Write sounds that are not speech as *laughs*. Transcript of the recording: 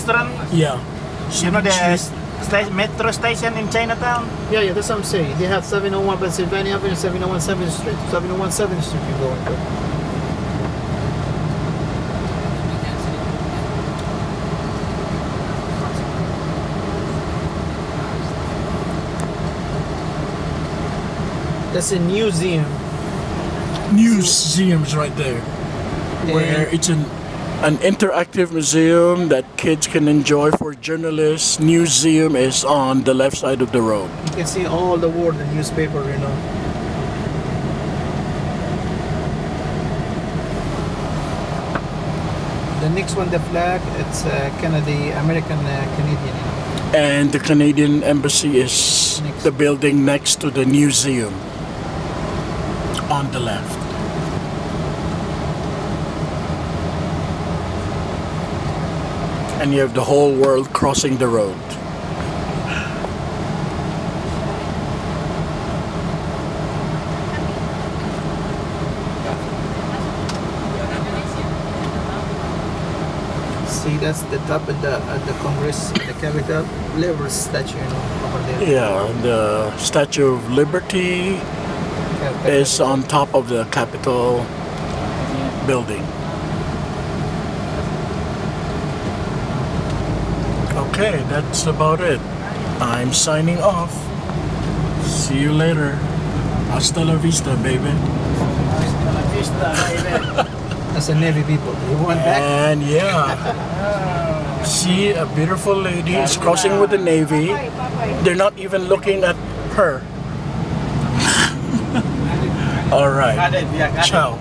restaurant. Yeah. You know the sta- metro station in Chinatown. Yeah, yeah, that's what I'm saying. They have 701 Pennsylvania Avenue, 701 7th Street, 701 7th Street. You go into. That's a museum. museums right there where And- it's an an interactive museum that kids can enjoy for journalists museum is on the left side of the road You can see all the world in newspaper, you know. The next one, the flag, it's uh, Kennedy, American uh, Canadian. And the canadian embassy is Next. the building next to the museum on the left and you have the whole world crossing the road See, that's the top of the uh, the Congress, the Capitol, Liberty statue, you know, over there. yeah the statue of liberty is on top of the Capitol building. Okay, that's about it. I'm signing off. See you later. Hasta la vista, baby. Hasta la vista, baby. That's the Navy people. You want back? And yeah, see a beautiful lady is crossing with the Navy. They're not even looking at her. *laughs* All right. Ciao.